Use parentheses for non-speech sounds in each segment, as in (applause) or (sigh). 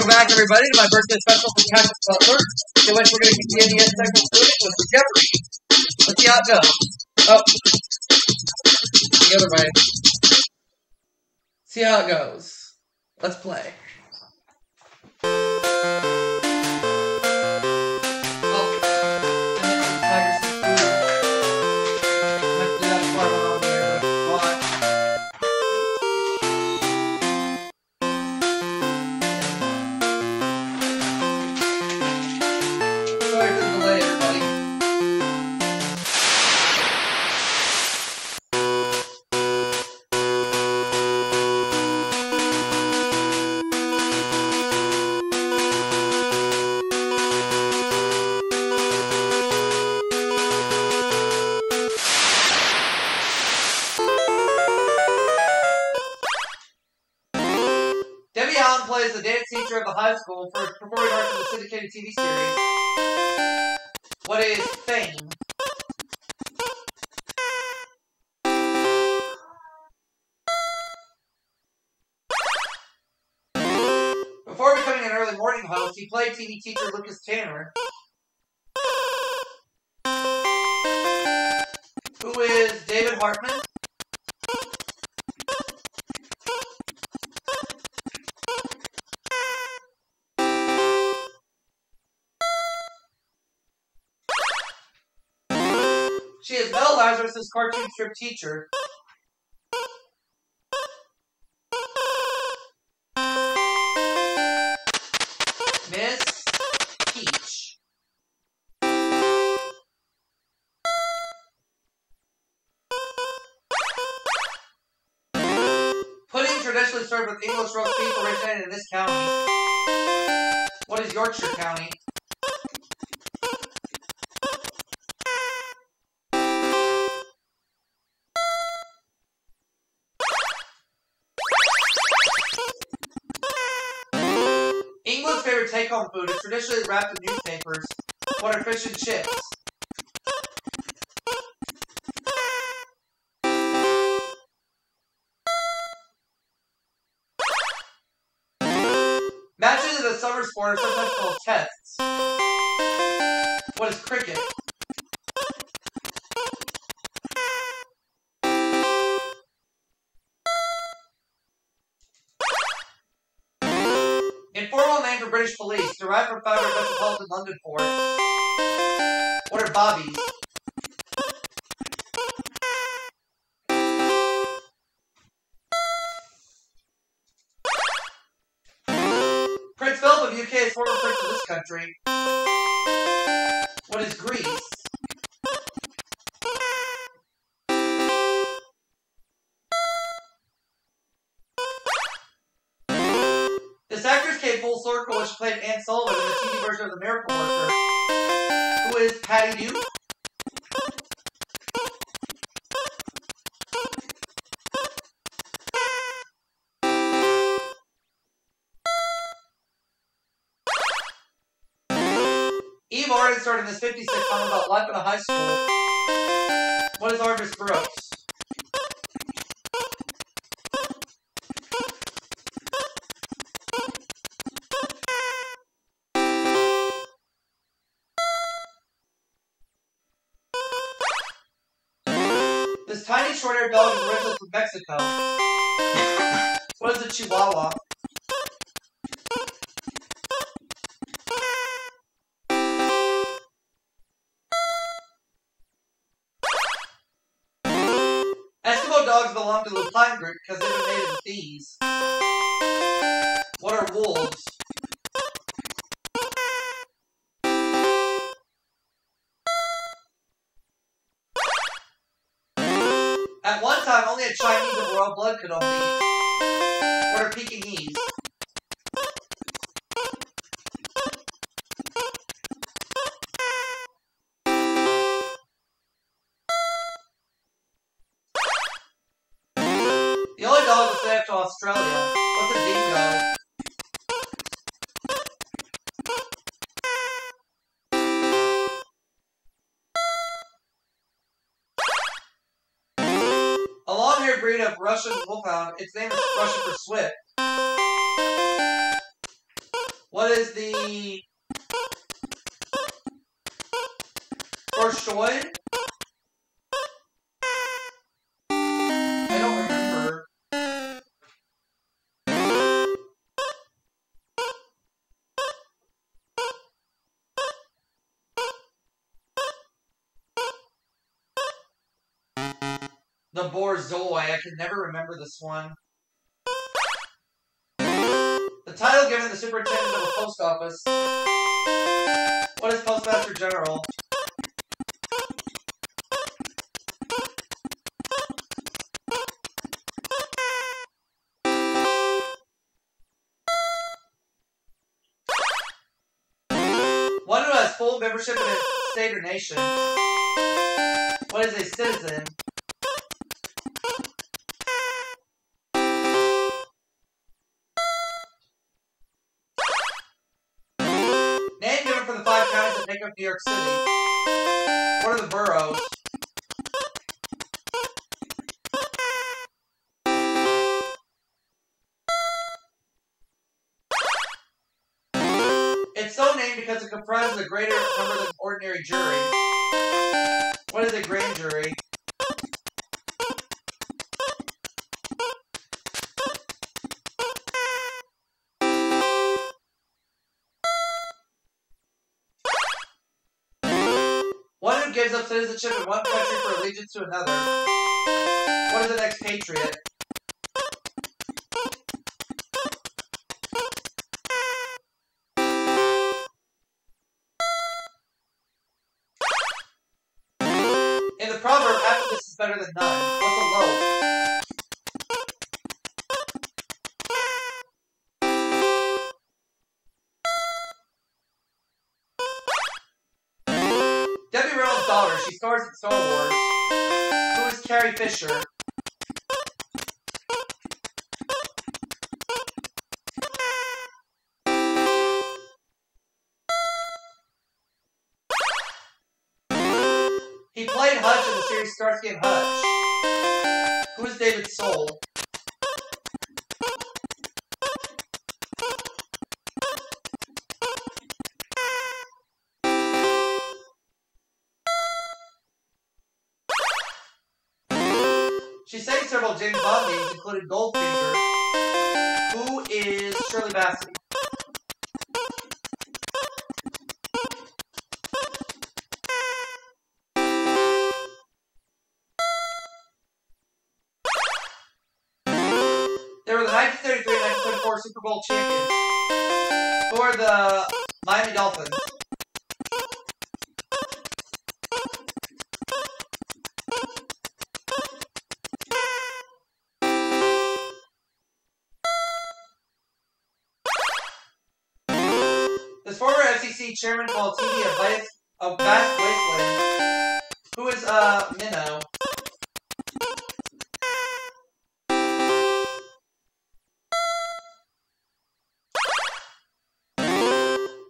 Welcome back, everybody, to my birthday special from Cassius Butler, in which we're going to continue the second footage with Jeopardy. Let's see how it goes. Oh. The other way. See how it goes. Let's play. Of high school for performing arts in the syndicated TV series. What is fame? Before becoming an early morning host, he played TV teacher Lucas Tanner. Who is David Hartman? Cartoon strip teacher. Miss Peach. Pudding traditionally served with English roast beef originated in this county. What is Yorkshire County? Take-home food is traditionally wrapped in newspapers. What are fish and chips? Matches in the summer sport are sometimes called tests. What is cricket? British police, derived from founder Metropolitan London Port. What are bobbies? Prince Philip of UK is former prince of this country. Came full circle when she played Anne Sullivan in the TV version of The Miracle Worker. Who is Patty Duke? Eve Arden starred in this 50 sitcom about life in a high school. What is Our Miss Brooks? This tiny short-haired dog is originally from Mexico. What is a Chihuahua? Eskimo dogs belong to the Lupine group because they've been made into thieves. What are wolves? A Chinese of royal blood could own be. What are Pekingese? Russian. Its name is Russian for swift. What is the Forshoid? I The Borzoi. I can never remember this one. The title given the superintendent of the post office. What is Postmaster General? One who has full membership in a state or nation. What is a citizen? Make up New York City. What are the boroughs? It's so named because it comprises a greater number than ordinary jury. What is a grand jury? To another. What is an expatriate? In the proverb, after this is better than none. What's a loaf? Debbie Reynolds' daughter. She stars in Star Wars. Fisher? She sang several James Bond (laughs) names, including Goldfinger. Who is Shirley Bassey? They were the 1933-1934 Super Bowl champions. for the Miami Dolphins? This former FCC chairman called TV a vast, a vast wasteland. Who is uh Minow?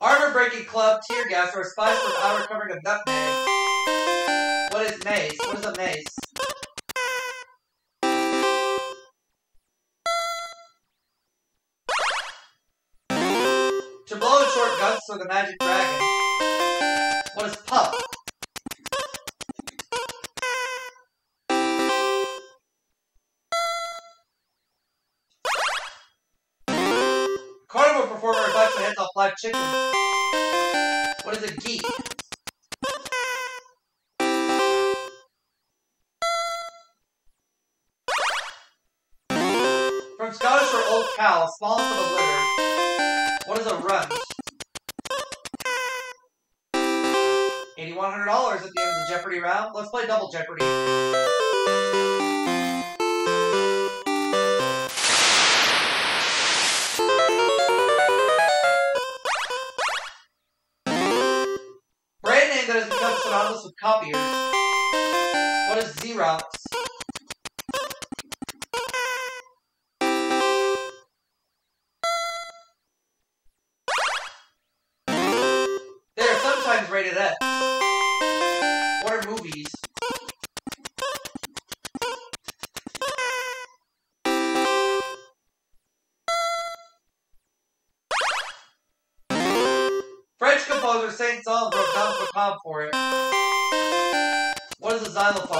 Armor breaking club, tear gas, or a covering of nutmeg. What is mace? What is a mace? For the magic dragon. What is puff? Carnival performer the heads off live chicken. What is a geek? From Scottish or old cow, smallest of a litter. What is a runt? Jeopardy round. Let's play double Jeopardy. Brand name that become synonymous with copiers. What is Xerox? What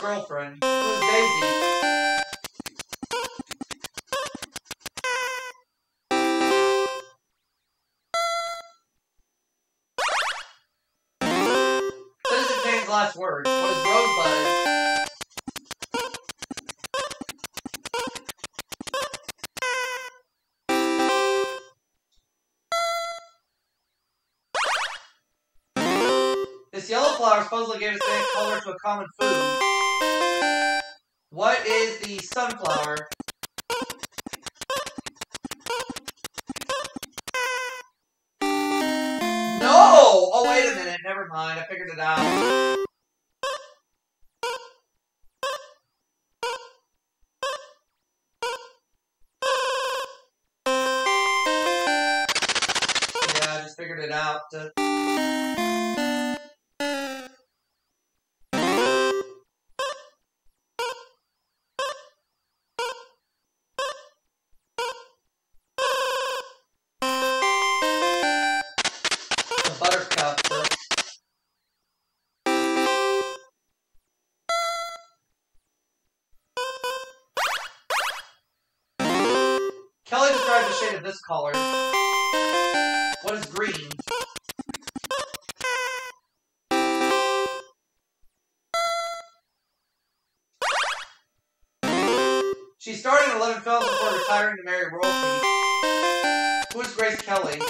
girlfriend. Is Daisy? Kane's last words. What is Rosebud? This yellow flower supposedly gave its name color to a common food. What is the sunflower? No! Oh, wait a minute. Never mind. I figured it out. Yeah, I just figured it out. Uh, buttercup. Kelly described the shade of this color. What is green? She started in 11 films before retiring to marry royalty. Who is Grace Kelly?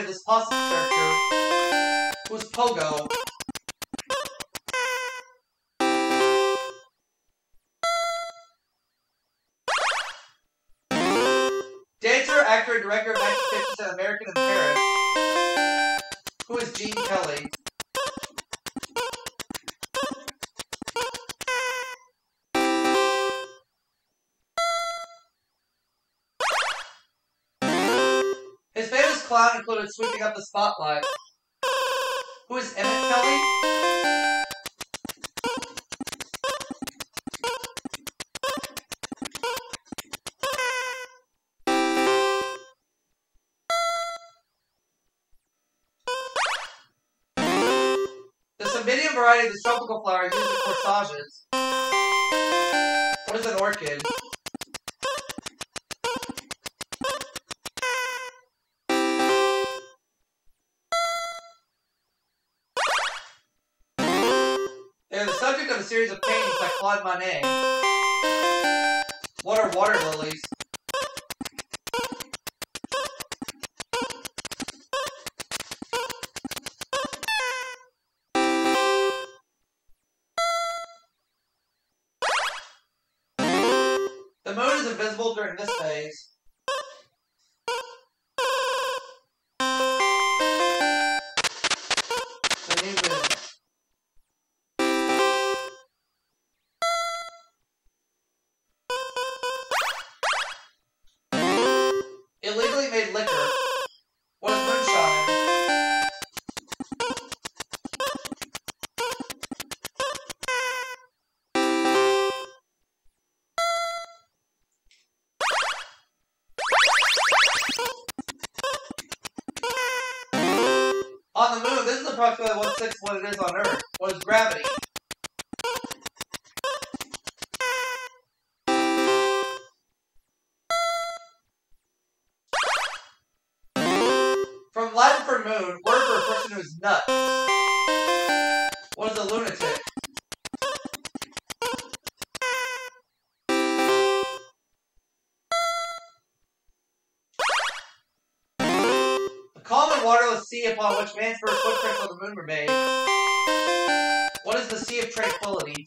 Created this possum character, who's Pogo. Dancer, actor, and director of 1950s American in Paris, included sweeping up the spotlight. Who is Emmett Kelly? Variety of the tropical flower is used in corsages. What is an orchid? Claude Monet. What are water lilies? The moon is invisible during this phase. Approximately one sixth what it is on Earth. What is gravity? Waterless sea upon which man's first footprints on the moon were made. What is the Sea of Tranquility?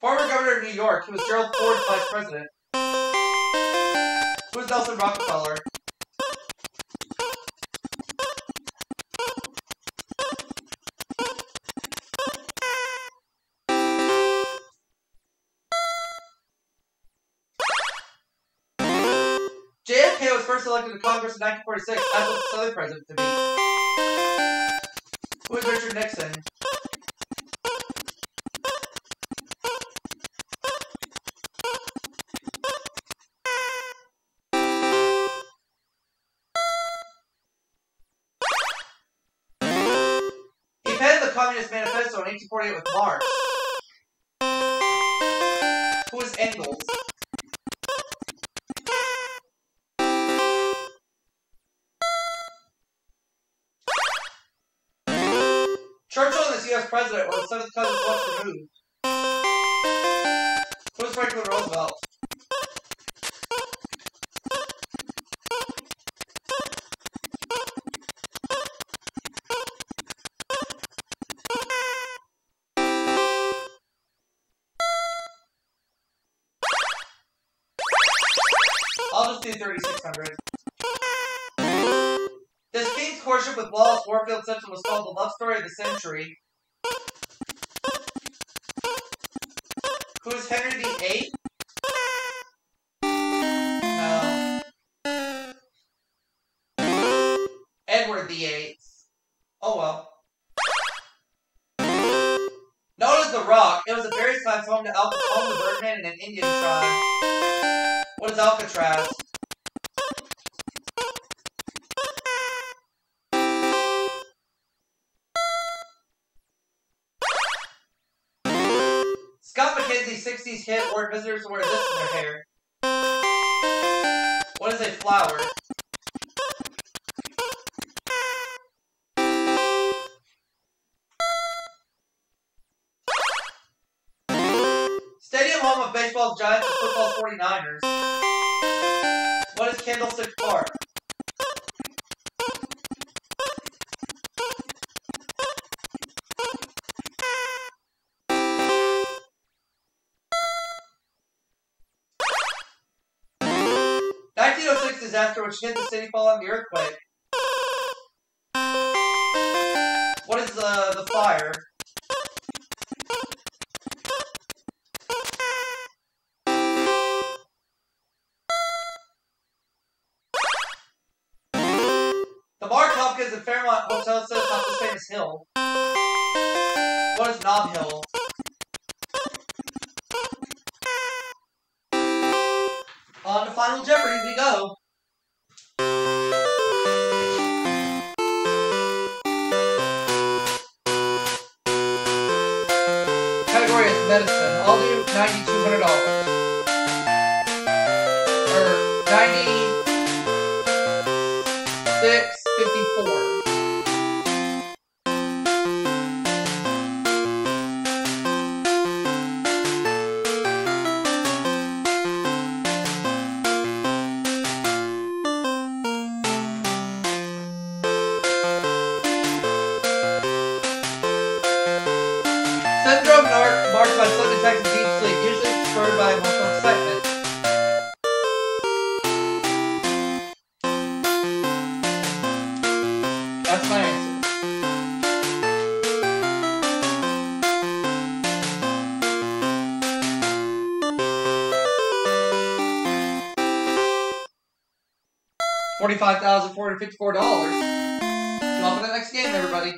Former governor of New York, who was Gerald Ford's vice president. Who's Nelson Rockefeller? First elected to Congress in 1946 as was the Southern president to be. Who is Richard Nixon? U.S. president while his seventh cousin was removed. Who is Franklin Roosevelt? I'll just do 3600. This king's courtship with Wallis Warfield Simpson was called the love story of the century. Who is Henry VIII? No. Oh. Edward VIII. Oh well. Known as the Rock, it was a various times home to Alcatraz, the Birdman, and an Indian tribe. What is Alcatraz? McKenzie's 60s hit where visitors wear this in their hair. What is a flower? Stadium home of baseball's Giants and football's 49ers. What is Candlestick Park? Disaster which hit the city following the earthquake. What is the the fire? The Mark Hopkins and Fairmont Hotel sits on the famous hill. What is Nob Hill? Ninety-six fifty-four. Syndrome $45,454. Come on for the next game, everybody.